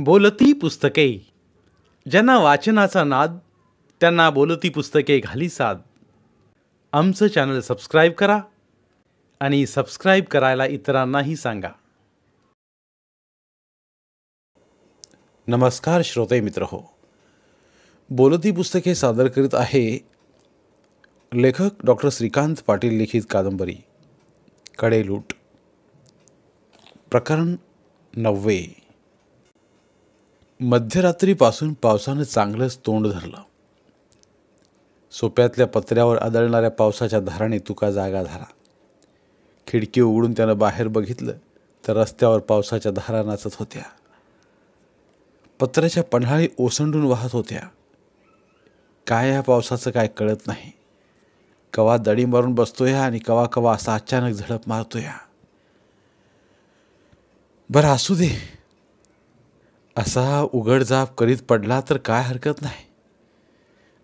बोलती पुस्तके. ज्यांना वाचनाचा नाद त्यांना बोलती पुस्तके घाली साद. आमचं चॅनल सबस्क्राईब करा आणि सबस्क्राईब करायला इतरांनाही सांगा. नमस्कार श्रोते मित्र हो बोलती पुस्तके सादर करीत आहे लेखक डॉक्टर श्रीकांत पाटील लिखित कादंबरी. कडेलूट. प्रकरण नववे. मध्यरात्रीपासून पावसानं चांगलंच तोंड धरलं. सोप्यातल्या पत्र्यावर आदळणाऱ्या पावसाच्या धाराने तुका जागा झाला खिडकी उघडून त्यानं बाहेर बघितलं तर रस्त्यावर पावसाच्या धारा नाचत होत्या. पत्र्याच्या पन्हाळी ओसंडून वाहत होत्या. काय या पावसाचं काय कळत नाही. कवा दडी मारून बसतोय आणि कवा कवा असा अचानक झडप मारतोय बरं असू दे. असा उघडजाप करीत पडला तर काय हरकत नाही.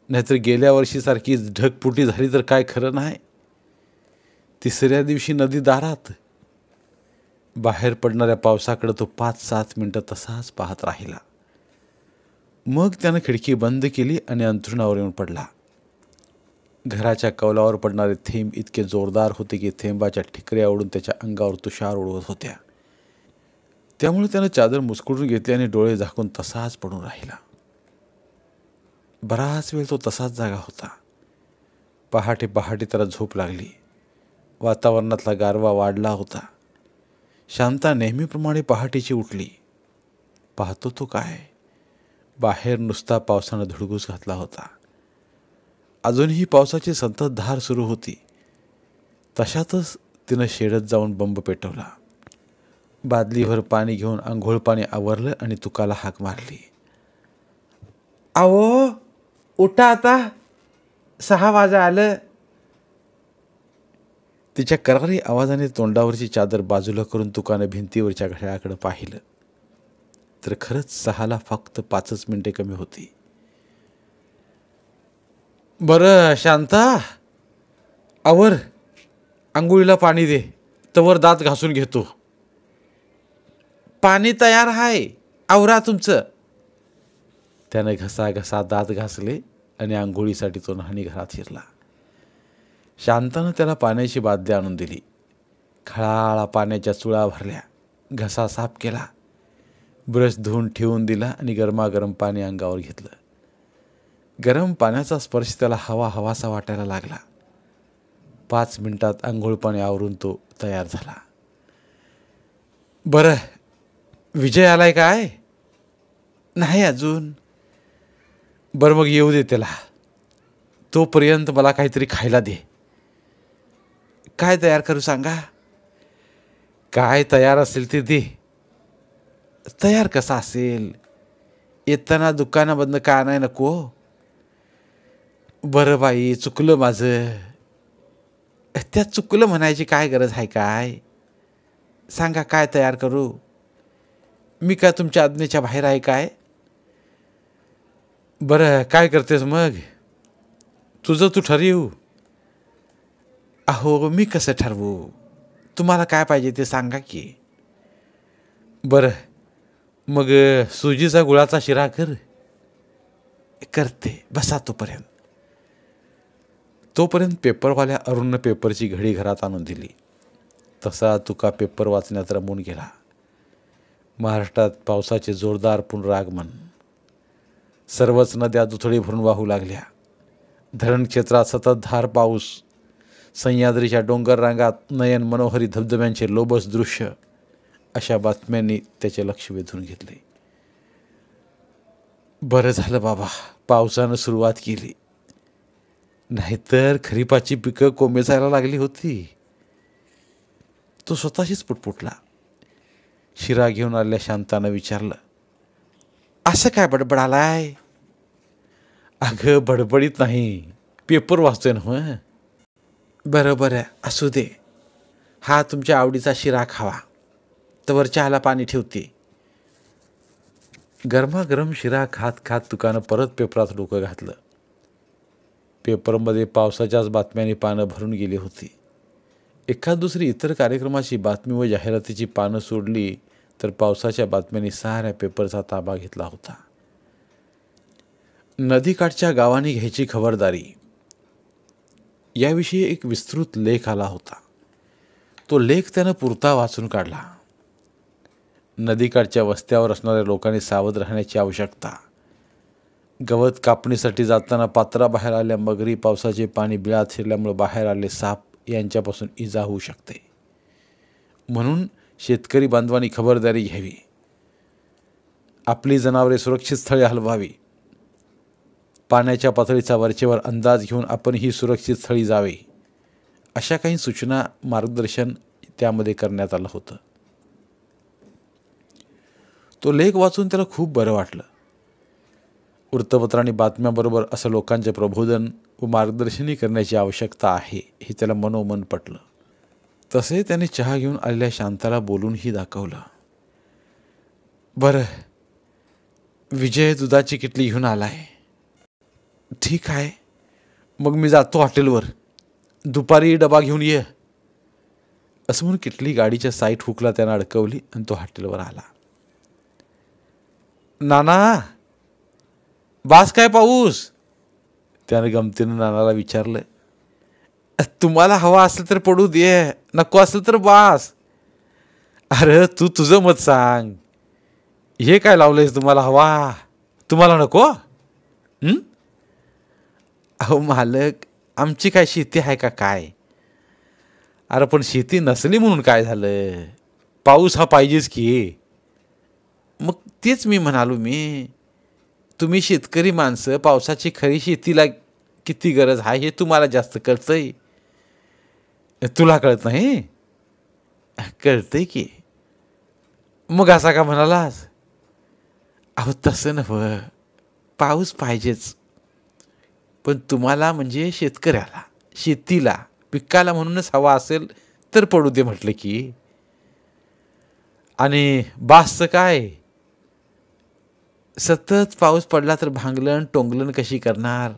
नाहीतर गेल्या वर्षीसारखी ढगपुटी झाली तर काय खरं नाही. तिसऱ्या दिवशी नदी दारात. बाहेर पडणाऱ्या पावसाकडे तो पाच सात मिनटं तसाच पाहत राहिला. मग त्यानं खिडकी बंद केली आणि अंथरुणावर येऊन पडला. घराच्या कौलावर पडणारे थेंब इतके जोरदार होते की थेंबाच्या ठिकऱ्या ओढून त्याच्या अंगावर तुषार उडवत होत्या. त्यामुळे त्यानं चादर मुसकुडून घेतली आणि डोळे झाकून तसाच पडून राहिला. बराच वेळ तो तसाच जागा होता. पहाटे पहाटे त्याला झोप लागली. वातावरणातला गारवा वाढला होता. शांता नेहमीप्रमाणे पहाटेची उठली. पाहतो तो काय? बाहेर नुसता पावसानं धुडगूस घातला होता. अजूनही पावसाची संततधार सुरू होती. तशातच तिनं शेडत जाऊन बंब पेटवला. बादलीभर पाणी घेऊन आंघोळ पाणी आवरलं आणि तुकाला हाक मारली. अहो उठा आता. सहा वाजा आलं. तिच्या करारी आवाजाने तोंडावरची चादर बाजूला करून तुकानं भिंतीवरच्या घड्याळाकडे पाहिलं. तर खरंच सहाला फक्त पाचच मिनिटे कमी होती. बरं शांता. आवर आंघोळीला पाणी दे. तवर दात घासून घेतो. पाणी तयार आहे आवरा तुमचं. त्यानं घसा घसा दात घासले आणि आंघोळीसाठी तो न्हाणी घरात शिरला. शांतानं त्याला पाण्याची बादली आणून दिली. खळाळा पाण्याच्या चुळा भरल्या. घसा साफ केला. ब्रश धुवून ठेवून दिला आणि गरमागरम पाणी अंगावर घेतलं. गरम पाण्याचा स्पर्श त्याला हवा हवासा वाटायला लागला. पाच मिनिटात आंघोळ पाणी आवरून तो तयार झाला. बरं विजय आलाय काय? नाही अजून. बरं मग येऊ दे त्याला. तोपर्यंत मला काहीतरी खायला दे. काय तयार करू सांगा? काय तयार असेल ते दे. तयार कसा असेल? येताना दुकानामधनं का नाही नको? बरं बाई चुकलं माझं. त्या चुकलं म्हणायची काय गरज आहे काय? सांगा काय तयार करू? मी काय तुमच्या आज्ञेच्या बाहेर आहे काय? बरं काय करतेस मग? तुझं तू ठरवू. अहो मी कसं ठरवू? तुम्हाला काय पाहिजे ते सांगा की. बरं मग सुजीचा गुळाचा शिरा कर. करते बसा तोपर्यंत. तोपर्यंत पेपरवाल्या अरुणनं पेपरची घडी घरात आणून दिली. तसा तुका पेपर वाचण्यात रमून गेला. महाराष्ट्रात पावसाचे जोरदार पुनरागमन. सर्वच नद्या दुथडी भरून वाहू लागल्या. धरण क्षेत्रात सतत धार पाऊस. सह्याद्रीच्या डोंगर रांगात नयन मनोहरी धबधब्यांचे लोबस दृश्य. अशा बातम्यांनी त्याचे लक्ष वेधून घेतले. बरं झालं बाबा पावसानं सुरुवात केली. नाहीतर खरीपाची पिकं कोमेजायला लागली होती. तो स्वतःशीच पुटपुटला. शिरा घेऊन आलेल्या शांतानं विचारलं असं काय बडबड आलाय? अगं बडबडीत नाही. पेपर वाचतोय ना मग बरं बरं असू दे. हा तुमच्या आवडीचा शिरा खावा. तवर चहाला पाणी ठेवते. गरमागरम शिरा खात खात तुकानं परत पेपरात डोकं घातलं. पेपरमध्ये पावसाच्याच बातम्यांनी पानं भरून गेली होती. एखाद दुसरी इतर कार्यक्रमाची बातमी व जाहिरातीची पानं सोडली तर पावसाच्या बातम्यांनी साऱ्या पेपरचा ताबा घेतला होता. नदीकाठच्या गावांनी घ्यायची खबरदारी. याविषयी एक विस्तृत लेख आला होता. तो लेख त्यानं पुरता वाचून काढला. नदीकाठच्या वस्त्यावर असणाऱ्या लोकांनी सावध राहण्याची आवश्यकता. गवत कापणीसाठी जाताना पात्राबाहेर आल्या मगरी पावसाचे पाणी बिळात शिरल्यामुळे बाहेर आले साप. यांच्यापासून इजा होऊ शकते. म्हणून शेतकरी बांधवांनी खबरदारी घ्यावी. आपली जनावरे सुरक्षित स्थळी हलवावी. पाण्याच्या पातळीचा वरचेवर अंदाज घेऊन आपणही सुरक्षित स्थळी जावे. अशा काही सूचना मार्गदर्शन त्यामध्ये करण्यात आलं होतं. तो लेख वाचून त्याला खूप बरं वाटलं. वृत्तपत्र आणि बातम्याबरोबर असं लोकांचे प्रबोधन व मार्गदर्शनही करण्याची आवश्यकता आहे हे त्याला मनोमन पटलं. तसे त्याने चहा घेऊन आलेल्या शांताला बोलूनही दाखवलं. बरं विजय दुधाची किटली घेऊन आलाय. ठीक आहे मग मी जातो हॉटेलवर. दुपारी डबा घेऊन ये. असं म्हणून किटली गाडीच्या साईट हुकला त्यानं अडकवली आणि तो हॉटेलवर आला. नाना! बास काय पाऊस? त्यानं गमतीनं नानाला विचारलं तुम्हाला हवा असेल तर पडू दे नको असेल तर बास अरे तू तुझं मत सांग. हे काय लावलंयस तुम्हाला हवा? तुम्हाला नको? अहो मालक आमची काय शेती आहे का काय? अरे पण शेती नसली म्हणून काय झालं? पाऊस हा पाहिजेच की. मग तेच मी म्हणालो मी. तुम्ही शेतकरी माणसं पावसाची खरी शेतीला किती गरज आहे हे तुम्हाला जास्त कळतंय? तुला कळत नाही? कळतंय की. मग असा का म्हणालास? अहो तसं नव्ह. पाऊस पाहिजेच. पण तुम्हाला म्हणजे शेतकऱ्याला शेतीला पिकाला म्हणूनच हवा असेल तर पडू दे म्हटलं की. आणि बासचं काय? सतत पाऊस पडला तर भांगलण टोंगलण कशी करणार?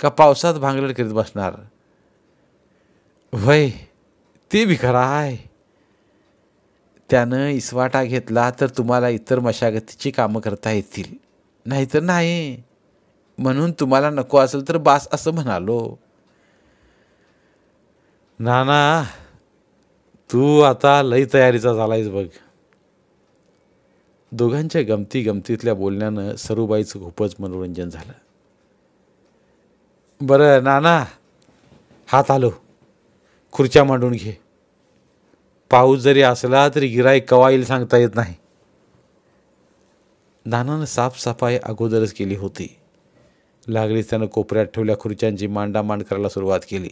का पावसात भांगलण करीत बसणार? वय ते बी खरं आहे. त्यानं इसवाटा घेतला तर तुम्हाला इतर मशागतीची कामं करता येतील. नाहीतर नाही. म्हणून तुम्हाला नको असेल तर बास असं म्हणालो. नाना तू आता लई तयारीचा झालायस बघ. दोघांच्या गमती गमतीतल्या बोलण्यानं सरूबाईचं खूपच मनोरंजन झालं. बरं नाना हात आलो. खुर्च्या मांडून घे. पाऊस जरी असला तरी गिराई कवा येईल सांगता येत नाही. नानानं साफसफाई अगोदरच केली होती. लागलीच त्यानं कोपऱ्यात ठेवल्या खुर्च्यांची मांडामांड करायला सुरुवात केली.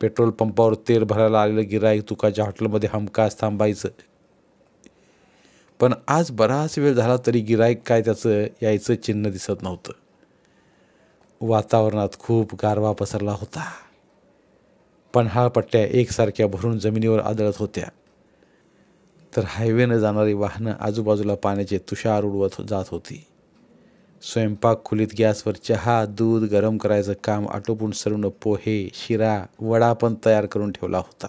पेट्रोल पंपावर तेल भरायला आलेलं गिराईक तुकाच्या हॉटेलमध्ये हमखास थांबायचं. पण आज बराच वेळ झाला तरी गिराईक काय त्याचं यायचं चिन्ह दिसत नव्हतं. वातावरणात खूप गारवा पसरला होता. पन्हाळ पट्ट्या एकसारख्या भरून जमिनीवर आदळत होत्या. तर हायवेनं जाणारी वाहनं आजूबाजूला पाण्याचे तुषार उडवत जात होती. स्वयंपाक खोलीत गॅसवर चहा दूध गरम करायचं काम आटोपून सरून पोहे शिरा वडा पण तयार करून ठेवला होता.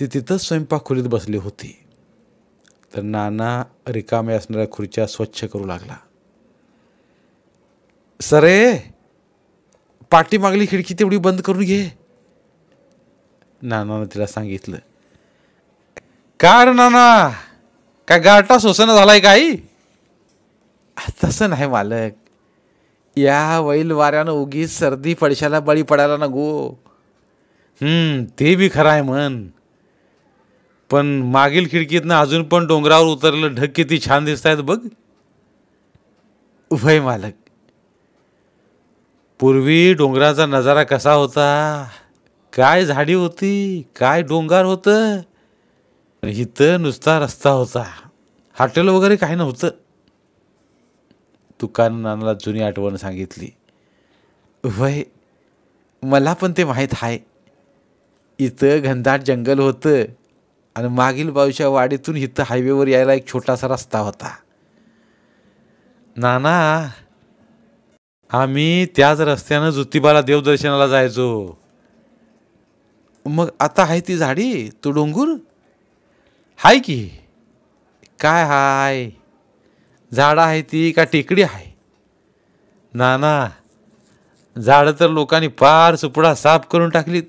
ती तिथंच स्वयंपाक खोलीत बसली होती. तर नाना रिकाम्या असणाऱ्या खुर्च्या स्वच्छ करू लागला. सरे पाठीमागली खिडकी तेवढी बंद करून घे. नानानं तिला सांगितलं. का रे नाना काय गारटा सोसन झालाय काही तसं नाही मालक. या वैल वाऱ्यानं उगीच सर्दी पडशाला बळी पडायला ना गो हम्म ते बी खरं आहे म्हण. पण मागील खिडकीतनं अजून पण डोंगरावर उतरलं ढग किती छान दिसत आहेत बघ. उभय मालक. पूर्वी डोंगराचा नजारा कसा होता? काय झाडी होती? काय डोंगर होतं? इथं नुसता रस्ता होता. हॉटेल वगैरे काही नव्हतं. तुकानं जुनी आठवण सांगितली. वय मला पण ते माहीत आहे. इथं घनदाट जंगल होतं. आणि मागील बाजूच्या वाडीतून इथं हायवेवर यायला एक छोटासा रस्ता होता. नाना आम्ही त्याच रस्त्यानं ज्योतिबाला देवदर्शनाला जायचो. मग आता आहे ती झाडी? तो डोंगर? हाय की? काय हाय? झाडं आहे ती का टेकडी आहे? ना ना झाडं तर लोकांनी पार सुपडा साफ करून टाकलीत.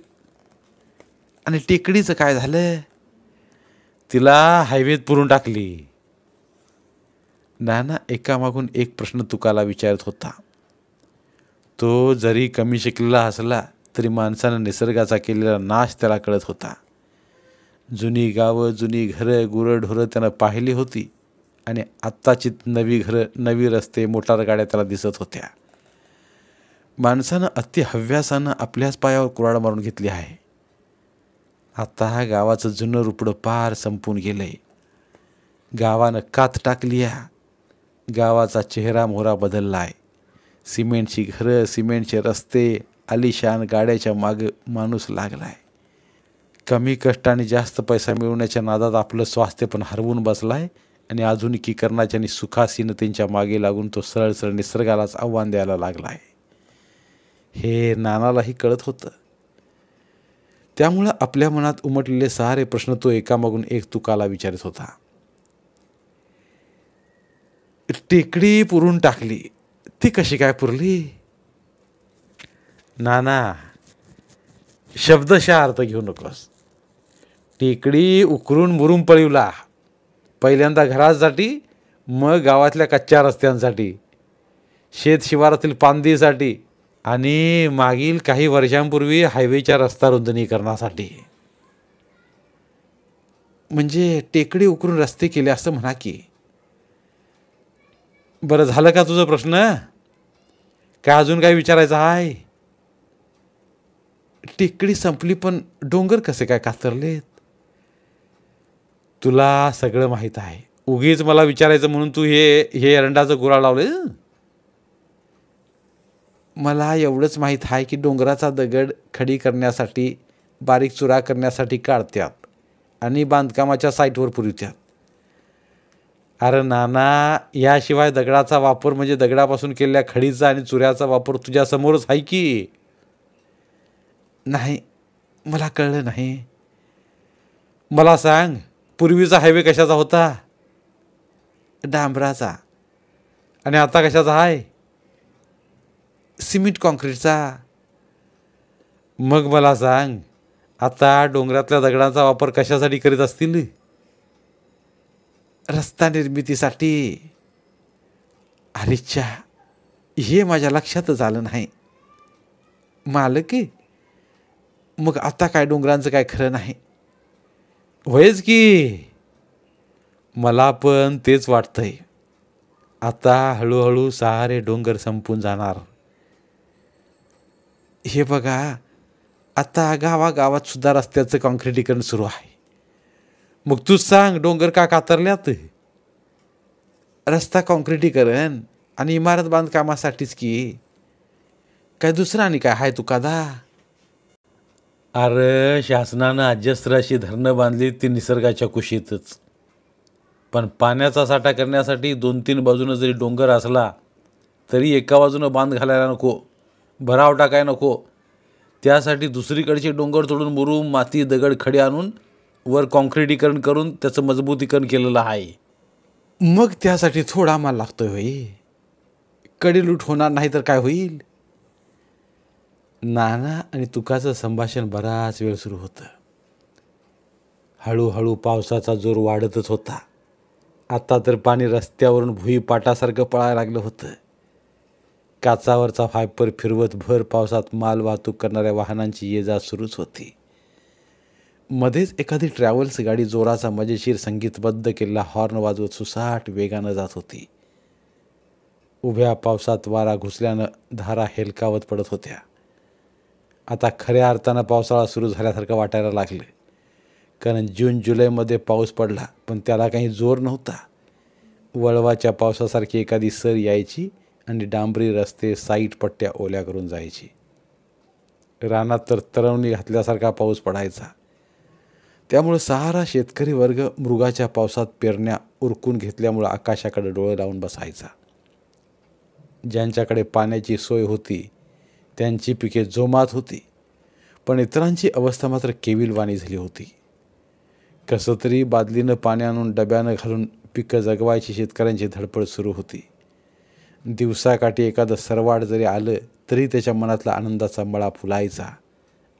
आणि टेकडीचं काय झालं? तिला हायवेत पुरून टाकली. नाना एकामागून एक प्रश्न तुकाला विचारत होता. तो जरी कमी शिकलेला असला तरी माणसानं निसर्गाचा केलेला नाश त्याला कळत होता. जुनी गावं जुनी घरं गुरंढोरं त्यानं पाहिली होती आणि आत्ताची नवी घरं नवी रस्ते मोटार गाड्या त्याला दिसत होत्या. माणसानं अति हव्यासानं आपल्याच पायावर कुराड मारून घेतली आहे. आता हा गावाचं जुनं रुपडं पार संपून गेलंय. गावानं कात टाकली आहे. गावाचा चेहरा मोहरा बदलला आहे सिमेंटची घरं सिमेंटचे रस्ते आलिशान गाड्याच्या माग माणूस लागला आहे कमी कष्टाने जास्त पैसा मिळवण्याच्या नादात आपलं स्वास्थ्य पण हरवून बसलाय आणि आधुनिकीकरणाच्या आणि सुखासीनतेच्या मागे लागून तो सरळ सरळ निसर्गालाच आव्हान द्यायला लागला आहे हे नानालाही कळत होतं. त्यामुळं आपल्या मनात उमटलेले सारे प्रश्न तो एकामागून एक तुकाला विचारत होता. टेकडी पुरून टाकली. ती कशी काय पुरली? नाना शब्दशः अर्थ घेऊ नकोस. टेकडी उकरून मुरून पळवला. पहिल्यांदा घरासाठी मग गावातल्या कच्च्या रस्त्यांसाठी शेत शिवारातील पांदीसाठी आणि मागील काही वर्षांपूर्वी हायवेच्या रस्ता रुंदनीकरणासाठी. म्हणजे टेकडी उकरून रस्ते केले असं म्हणा की. बरं झालं का तुझा प्रश्न? काय अजून काय विचारायचं आहे? टेकडी संपली पण डोंगर कसे काय कातरलेत? तुला सगळं माहीत आहे. उगीच मला विचारायचं म्हणून तू हे हे एरंडाचं गुरा लावलं मला एवढंच माहीत आहे की डोंगराचा दगड खडी करण्यासाठी बारीक चुरा करण्यासाठी काढतात आणि बांधकामाच्या साईटवर पुरवत्यात. अरे नाना याशिवाय दगडाचा वापर म्हणजे दगडापासून केलेल्या खडीचा आणि चुऱ्याचा वापर तुझ्यासमोरच आहे की? नाही मला कळलं नाही. मला सांग पूर्वीचा हायवे कशाचा होता? डांबराचा. आणि आता कशाचा आहे? सिमेंट कॉन्क्रीटचा. मग मला सांग आता डोंगरातल्या दगडांचा वापर कशासाठी करीत असतील? रस्ता निर्मितीसाठी. अरेच्छा हे माझ्या लक्षातच आलं नाही. मालक मग आता काय डोंगरांचं काय खरं नाही? वयच की. मला पण तेच वाटतंय. आता हळूहळू सारे डोंगर संपून जाणार. हे बघा आता गावागावात सुद्धा रस्त्याचं कॉन्क्रिटीकरण सुरू आहे. मग तूच सांग डोंगर का कातरल्यात? रस्ता कॉन्क्रिटीकरण आणि इमारत बांधकामासाठीच की? काय दुसरं आणि काय? हाय तुकादा. अरे शासनानं अजस्त्र अशी धरणं बांधली ती निसर्गाच्या कुशीतच. पण पाण्याचा साठा करण्यासाठी दोन तीन बाजूनं जरी डोंगर असला तरी एका बाजूनं बांध घालायला नको. भराव टाकाय नको. त्यासाठी दुसरीकडचे डोंगर तोडून मुरू माती दगड खडे आणून वर कॉन्क्रिटीकरण करून त्याचं मजबूतीकरण केलेलं आहे. मग त्यासाठी थोडा माल लागतोय होई कडीलूट होणार नाही तर काय होईल? नाना आणि तुकाचं संभाषण बराच वेळ सुरू होतं. हळूहळू पावसाचा जोर वाढतच होता. आता तर पाणी रस्त्यावरून भुईपाटासारखं पळायला लागलं होतं. काचावरचा फायपर फिरवत भर पावसात माल वाहतूक करणाऱ्या वाहनांची ये जा सुरूच होती. मध्येच एखादी ट्रॅव्हल्स गाडी जोराचा मजेशीर संगीतबद्ध केलेला हॉर्न वाजवत सुसाट वेगानं जात होती. उभ्या पावसात वारा घुसल्यानं धारा हेलकावत पडत होत्या. आता खऱ्या अर्थानं पावसाळा सुरू झाल्यासारखं वाटायला लागलं. कारण जून जुलैमध्ये पाऊस पडला पण त्याला काही जोर नव्हता. वळवाच्या पावसासारखी एखादी सर यायची आणि डांबरी रस्ते साईट पट्ट्या ओल्या करून जायची. रानात तर तरवणी घातल्यासारखा पाऊस पडायचा. त्यामुळं सहारा शेतकरी वर्ग मृगाच्या पावसात पेरण्या उरकून घेतल्यामुळं आकाशाकडे डोळे लावून बसायचा. ज्यांच्याकडे पाण्याची सोय होती त्यांची पिके जोमात होती पण इतरांची अवस्था मात्र केविलवाणी झाली होती. कसं तरी बादलीनं पाणी आणून डब्यानं घालून पिकं जगवायची शेतकऱ्यांची धडपड सुरू होती. दिवसाकाठी एखादं सरवाड जरी आलं तरी त्याच्या मनातला आनंदाचा मळा फुलायचा.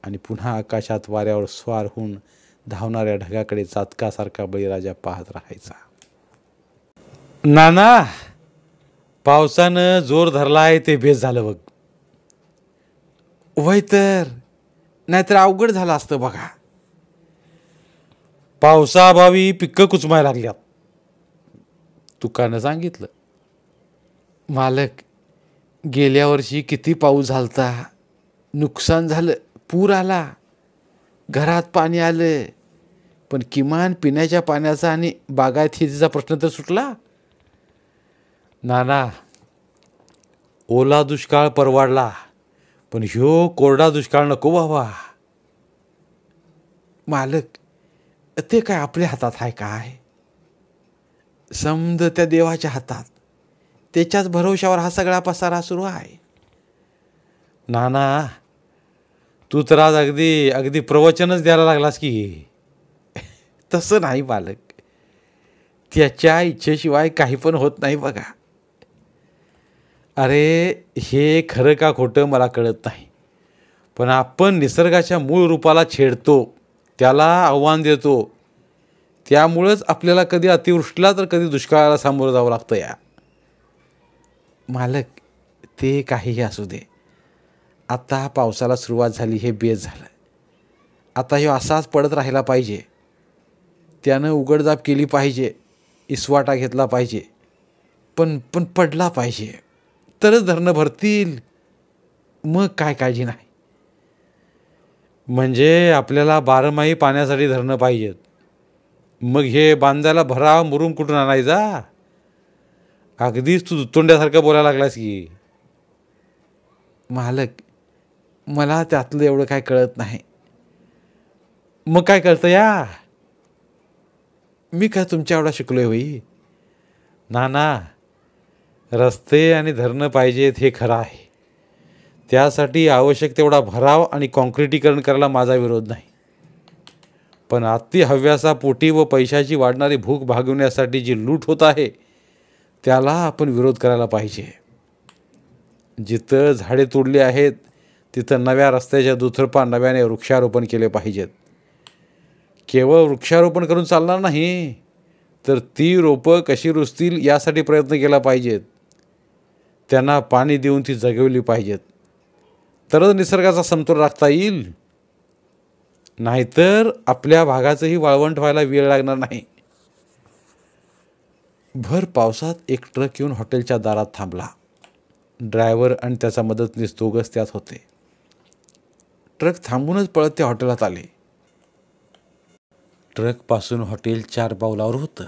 आणि पुन्हा आकाशात वाऱ्यावर स्वार होऊन धावणाऱ्या ढगाकडे चातकासारखा बळीराजा पाहत राहायचा. नाना पावसानं जोर धरला आहे ते बेस झालं बघ. वय तर नाहीतर अवघड झालं असतं बघा. पावसाअभावी पिकं कुचमाय लागल्यात. तुकानं सांगितलं. मालक गेल्या वर्षी किती पाऊस झालता? नुकसान झालं पूर आला. घरात पाणी आलं. पण किमान पिण्याच्या पाण्याचा आणि बागायत शेतीचा प्रश्न तर सुटला. नाना ओला दुष्काळ परवाडला पण ह्यो कोरडा दुष्काळ नको व्हावा. मालक ते काय आपल्या हातात आहे काय? समज त्या देवाच्या हातात. त्याच्याच भरवशावर हा सगळा पसारा सुरू आहे. नाना तू तर आज अगदी अगदी प्रवचनच द्यायला लागलास की. तसं नाही बालक. त्याच्या इच्छेशिवाय काही पण होत नाही बघा. अरे हे खरं का खोटं मला कळत नाही. पण आपण निसर्गाच्या मूळ रूपाला छेडतो त्याला आव्हान देतो त्यामुळंच आपल्याला कधी अतिवृष्टीला तर कधी दुष्काळाला सामोरं जावं लागतं या. मालक ते काहीही असू दे. आता पावसाला सुरुवात झाली हे बेस झालं. आता ह्यो असाच पडत राहिला पाहिजे. त्यानं उघडजाप केली पाहिजे इसवाटा घेतला पाहिजे. पण पण पडला पाहिजे. तरच धरणं भरतील. मग काय काळजी नाही. म्हणजे आपल्याला बारमाही पाण्यासाठी धरणं पाहिजेत. मग हे बांधायला भराव मुरुम कुठून आणायचा? अगदीच तू दुतोंड्यासारखं बोलायला लागलास की. मालक मला त्यातलं एवढं काय कळत नाही. मग काय कळतं या? मी काय तुमच्या एवढा शिकलोय होई? ना ना. रस्ते आणि धरणं पाहिजेत हे खरं आहे. त्यासाठी आवश्यक तेवढा भराव आणि कॉन्क्रिटीकरण करायला माझा विरोध नाही. पण अति हव्यासापोटी व पैशाची वाढणारी भूक भागवण्यासाठी जी लूट होत आहे त्याला आपण विरोध करायला पाहिजे. जिथं झाडे तोडली आहेत तिथं नव्या रस्त्याच्या दुथरपा नव्याने वृक्षारोपण केले पाहिजेत. केवळ वृक्षारोपण करून चालणार नाही तर ती रोपं कशी रुजतील यासाठी प्रयत्न केला पाहिजेत. त्यांना पाणी देऊन ती जगवली पाहिजेत. तरच निसर्गाचा समतोल राखता येईल. नाहीतर आपल्या भागाचंही वाळवंट व्हायला वेळ लागणार नाही. भर पावसात एक ट्रक येऊन हॉटेलच्या दारात थांबला. ड्रायव्हर आणि त्याचा मदतनीस दोघंच त्यात होते. ट्रक थांबूनच पळत त्या हॉटेलात आले. ट्रकपासून हॉटेल चार पावलावर होतं.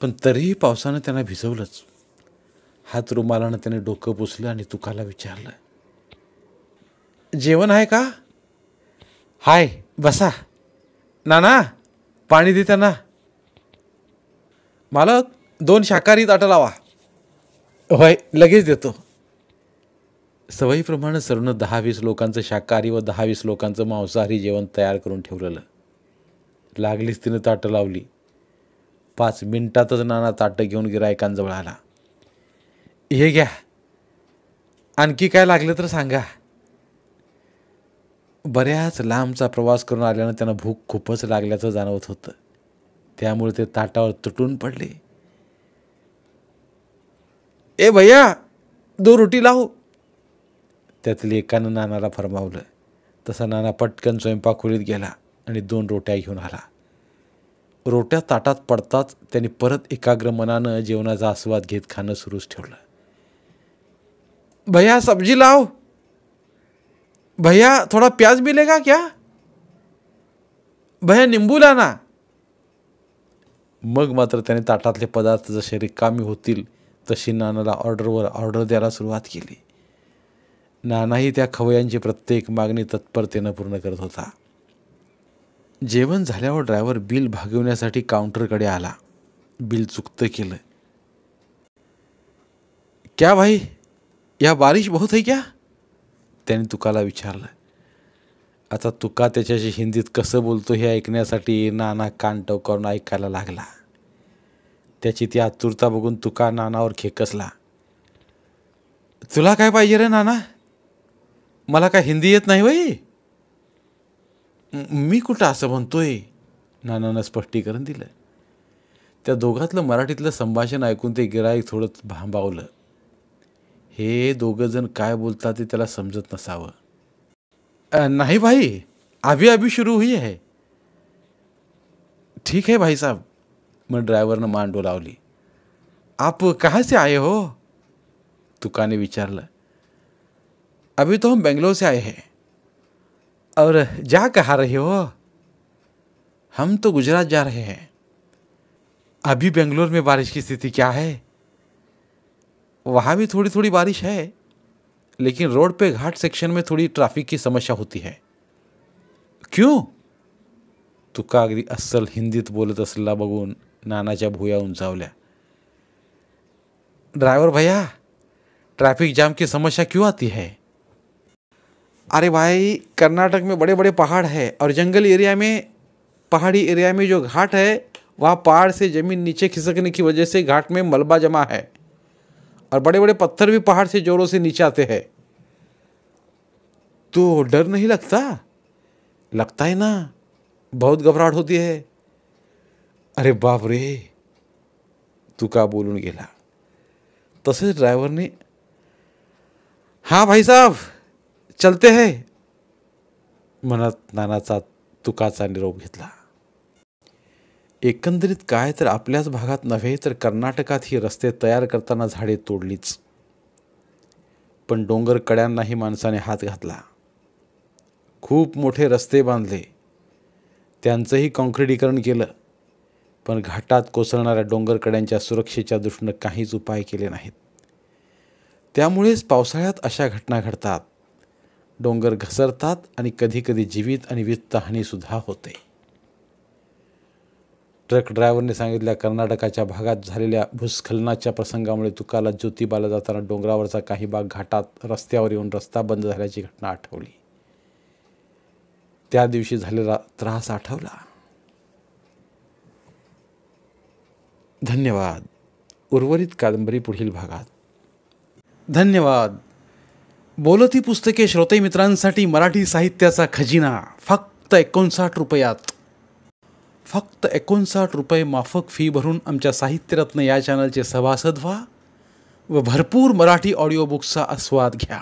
पण तरीही पावसानं त्यांना भिजवलंच. हात रुमालानं त्याने डोकं पुसलं आणि तुकाला विचारलं. जेवण आहे का? हाय बसा. नाना पाणी दे त्यांना. मालक दोन शाकाहारी ताटं लावा. होय लगेच देतो. सवयीप्रमाणे सरनं दहा वीस लोकांचं शाकाहारी व दहा वीस लोकांचं मांसाहारी जेवण तयार करून ठेवलेलं. लागलीच तिनं ताटं लावली. पाच मिनिटातच नाना ताटं घेऊन गिरायकांजवळ आला. हे घ्या. आणखी काय लागलं तर सांगा. बऱ्याच लांबचा प्रवास करून आल्यानं त्यांना भूक खूपच लागल्याचं जाणवत होतं. त्यामुळे ते ताटावर तुटून पडले. ए भैया दो रोटी लावू त्यातील एकानं नानाला फरमावलं. तसा नाना पटकन स्वयंपाकखोलीत गेला आणि दोन रोट्या घेऊन आला. रोट्या ताटात पडताच त्यांनी परत एकाग्र मनानं जेवणाचा आस्वाद घेत खाणं सुरूच ठेवलं. भैया सब्जी लाव. भैया थोड़ा प्याज मिलेगा क्या? भैया निंबू लाना. मग मात्र त्याने ताटातले पदार्थ जसे रिकामी होतील तशी नानाला ऑर्डरवर ऑर्डर द्यायला सुरुवात केली. नानाही त्या खवयांची प्रत्येक मागणी तत्परतेनं पूर्ण करत होता. जेवण झाल्यावर ड्रायव्हर बिल भागवण्यासाठी काउंटरकडे आला. बिल चुकतं केलं. क्या भाई? या बारिश बहुत है क्या? त्याने तुकाला विचारलं. आता तुका त्याच्याशी हिंदीत कसं बोलतो हे ऐकण्यासाठी नाना कान टवकावून ऐकायला लागला. त्याची ती आतुरता बघून तुका नानावर खेकसला. तुला काय पाहिजे रे नाना? मला काय हिंदी येत नाही वय मी कुठं असं म्हणतोय? नानानं स्पष्टीकरण दिलं. त्या दोघातलं मराठीतलं संभाषण ऐकून ते गिराईक थोडं भांबावलं. हे दोघंजण काय बोलतात ते त्याला समजत नसावं. नहीं भाई, अभी अभी शुरू हुई है। ठीक है भाई साहब मग ड्रायव्हरनं मान डोलावली आप कहाँ से आए हो? तुकाने विचारलं अभी तो हम बेंगलोर से आए हैं। और जा कहाँ रहे हो? हम तो गुजरात जा रहे हैं। अभी बेंगलोर में बारिश की स्थिति क्या है? वहाँ भी थोड़ी थोड़ी बारिश है। लेकिन रोड पे घाट सेक्शन में थोड़ी ट्रैफ़िक की समस्या होती है। क्यों? तुका अगदी अस्सल हिंदीत बोलत असलेला बघून नानाच्या भुया उंचावल्या। ड्राइवर भैया, ट्रैफ़िक जाम की समस्या क्यों आती है? अरे भाई, कर्नाटक में बड़े बड़े पहाड़ है और जंगल एरिया में, पहाड़ी एरिया में जो घाट है, वहाँ पहाड़ से ज़मीन नीचे खिसकने की वजह से घाट में मलबा जमा है। और बड़े बड़े पत्थर भी पहाड़ से जोरों से नीचे आते हैं। तो डर नहीं लगता? लगता है ना? बहुत घबराहट होती है। अरे बाप रे! तू का बोलून गेला। तसेच ड्रायव्हरने हा भाई साहब चलते है। म्हणत नानाचा तुकाचा निरोप घेतला। एकंदरीत काय तर आपल्याच भागात नव्हे तर कर्नाटकात ही रस्ते तयार करताना झाडे तोडलीच. पण डोंगर कड्यांनाही माणसाने हात घातला. खूप मोठे रस्ते बांधले. त्यांचंही कॉन्क्रिटीकरण केलं. पण घाटात कोसळणाऱ्या डोंगरकड्यांच्या सुरक्षेच्या दृष्टीनं काहीच उपाय केले नाहीत. त्यामुळेच पावसाळ्यात अशा घटना घडतात. डोंगर घसरतात आणि कधीकधी जीवित आणि वित्तहानीसुद्धा होते. ट्रक ड्रायव्हरने सांगितल्या कर्नाटकाच्या भागात झालेल्या भूस्खलनाच्या प्रसंगामुळे तुकाला ज्योतिबाला जाताना डोंगरावरचा काही भाग घाटात रस्त्यावर येऊन रस्ता बंद झाल्याची घटना आठवली. त्या दिवशी झालेला त्रास आठवला. धन्यवाद. उर्वरित कादंबरी पुढील भागात. धन्यवाद. बोलती पुस्तके श्रोते मित्रांसाठी मराठी साहित्याचा खजिना फक्त एकोणसाठ रुपयात. फक्त एकोणसाठ रुपये माफक फी भरून आमच्या साहित्यरत्न या चॅनलचे सभासद व्हा व भरपूर मराठी ऑडिओ बुक्सचा आस्वाद घ्या.